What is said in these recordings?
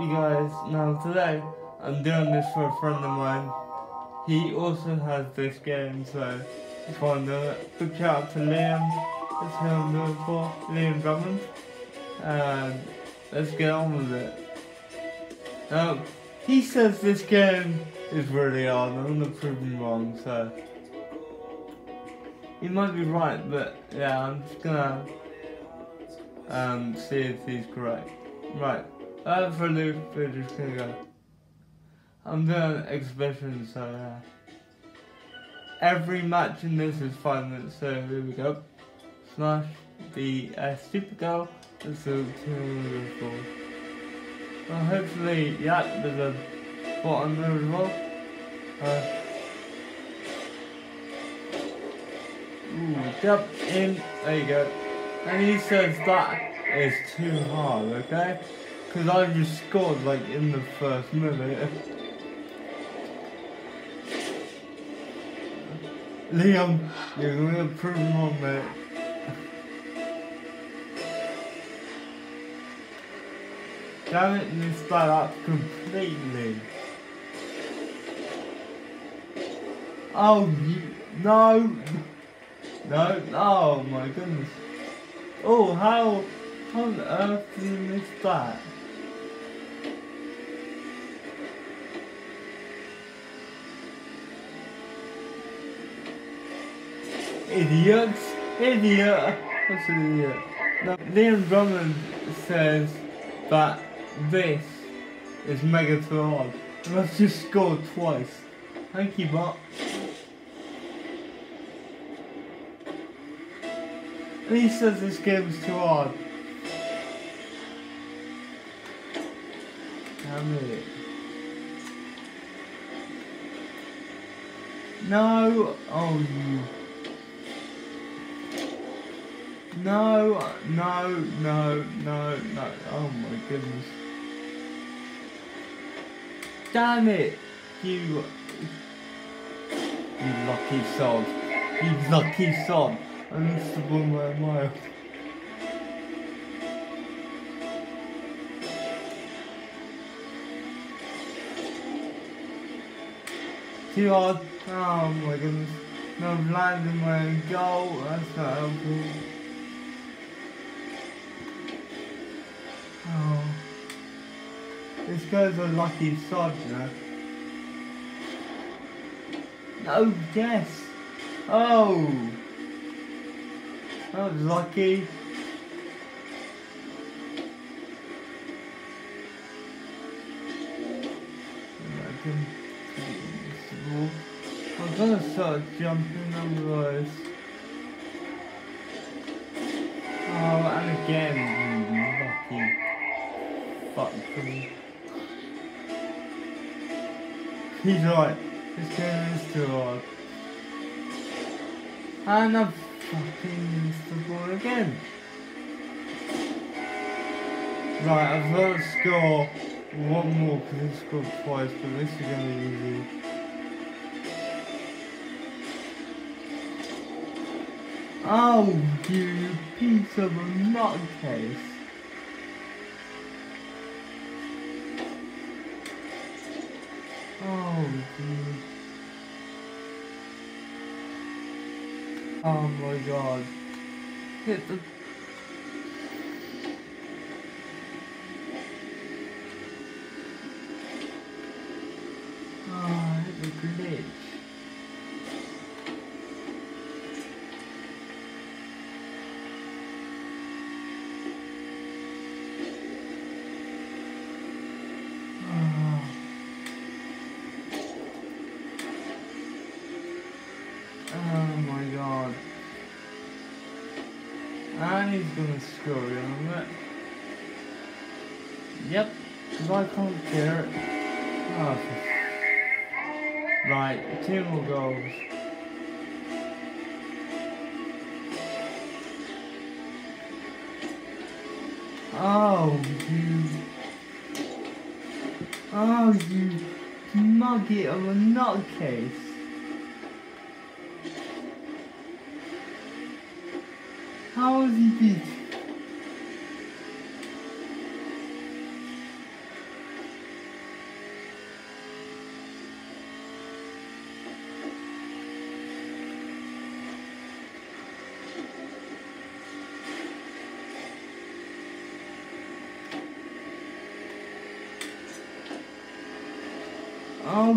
you guys now today I'm doing this for a friend of mine. He also has this game, so just want to do it. Big shout out to Liam. That's who I'm doing for, Liam Drummond. And let's get on with it. Now, he says this game is really hard, I'm gonna prove him wrong, so. He might be right, but yeah, I'm just gonna um, see if he's correct. Right, uh, for go. I'm doing exhibition, so yeah. Every match in this is five minutes, so here we go. Smash the uh, super girl. Let's do two. Well, hopefully, yeah, there's a bottom there as well. Uh, ooh, jump in. There you go. And he says that is too hard, okay? Because I just scored like in the first minute. Liam, you're gonna prove me wrong, mate. Damn it, missed that up completely. Oh, you, no. No, oh my goodness. Oh, how, how on earth did you miss that? Idiots! Idiot! What's an idiot? Now, Liam Drummond says that this is mega. And I've just scored twice. Thank you, Bot. And he says this game is too hard. Damn it. No! Oh, you. No, no, no, no, no. Oh my goodness. Damn it! You. You lucky sod. You lucky sod. I missed the ball by a mile. Too hard. Oh my goodness. No, I've landed my own goal. That's not helpful. Oh. This guy's a lucky sod, you know. No, yes. Oh. That was lucky. I'm gonna start jumping otherwise. Oh, and again, fuck He's right. This game is too hard. And I've fucking missed the ball again. Right, I've got to score one more because he scored twice, but this is going to be easy. Oh, you piece of a nutcase. Oh. My god. Hit the... Oh, hit the glitch. Oh. Oh my god. And he's gonna score on it. Yep, because I can't it. Oh, for- right, two more goals. Oh, you. Oh, you nugget of a nutcase. 1000 feet. Oh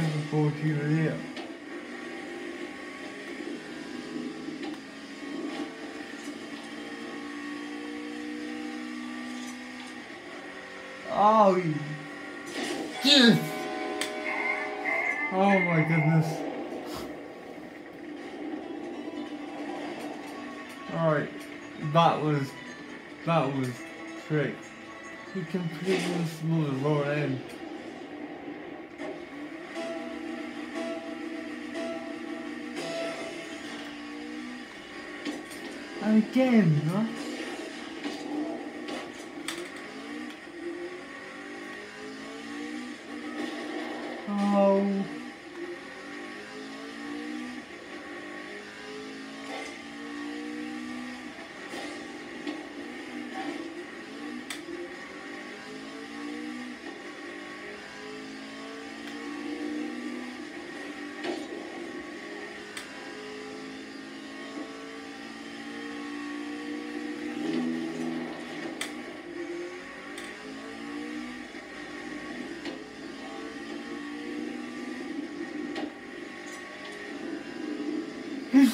Over 40 here. Oh, yes! Oh my goodness. Alright, that was, that was trick. He completely blew the lower end. Again, huh?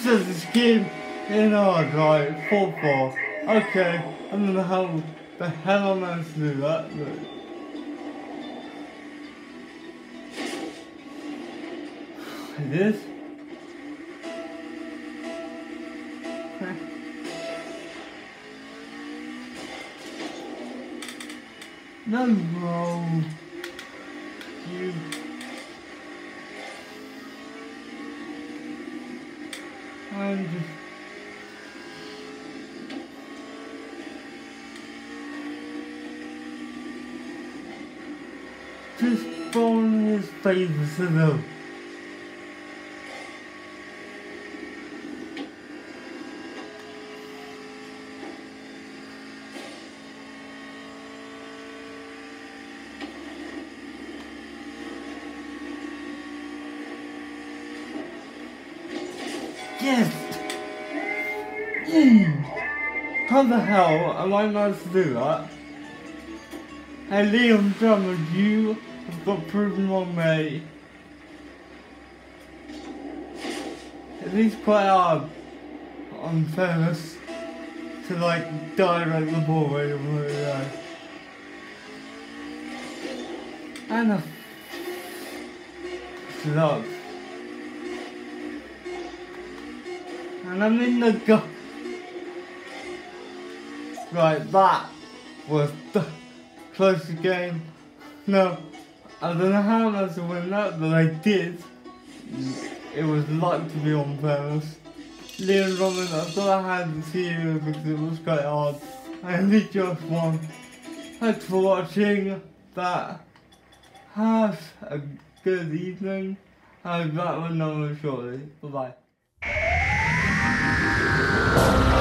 Says this game in hard, right? 4 4. Okay, I don't know how the hell I'm meant to do that, but. It is. No, bro. You. I'm just. Just throwing his face in them. Yes! How the hell am I supposed to do that? Hey Liam Drummond, you have got proven wrong, mate. Least quite hard, on fairness, to like direct the ball want to go. And a sucks. And I'm in the go. Right, that was the closest game. No, I don't know how I'm supposed to win that, but I did. It was luck to be on fairness. Leon Robin, I thought I had to see you because it was quite hard. I only just won. Thanks for watching that. Have a good evening. I'll be back with another shortly. Bye bye. Thank you.